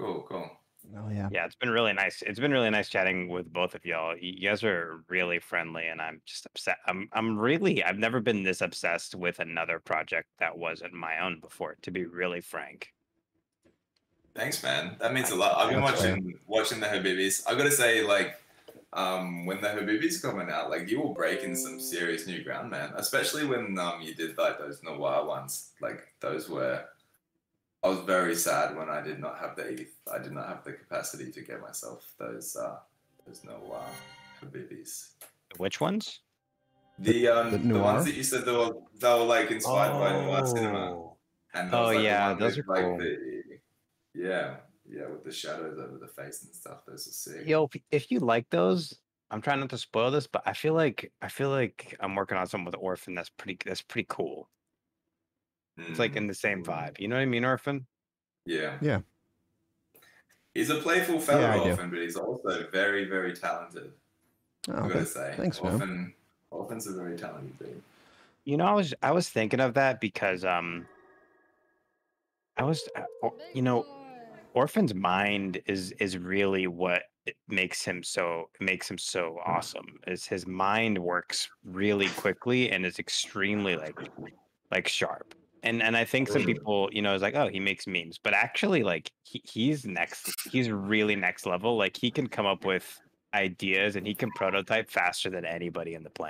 Cool, cool. Oh yeah. Yeah, it's been really nice. It's been really nice chatting with both of y'all. You guys are really friendly, and I'm just upset. I'm I'm really I've never been this obsessed with another project that wasn't my own before. To be really frank. Thanks, man. That means a lot. I've been That's fair. watching watching the Habibis. I've gotta say, like, um, when the Habibis coming out, like, you were breaking some serious new ground, man. Especially when um you did like those noir ones. Like those were. I was very sad when I did not have the I did not have the capacity to get myself those uh those noir Habibis. Which ones? The um the the, noir? ones that you said they were they were like inspired by noir cinema. Oh. And Oh, was, like, yeah, those with, are like cool. the yeah, yeah, with the shadows over the face and stuff. Those are sick. Yo, if- if you like those, I'm trying not to spoil this, but I feel like I feel like I'm working on something with Orphan that's pretty that's pretty cool. It's like in the same vibe. You know what I mean, Orphan? yeah, Yeah. He's a playful fellow, Yeah, I do. often, but he's also very, very talented. Oh, I okay. gotta say, Thanks, man. Orphan, Orphan's a very talented dude. You know, I was I was thinking of that because um I was uh, you know, Orphan's mind is is really what makes him so makes him so awesome. Is his mind works really quickly and is extremely like like sharp. And and I think some people, you know, is like, oh, he makes memes, but actually, like he, he's next. He's really next level. Like he can come up with ideas and he can prototype faster than anybody in the planet.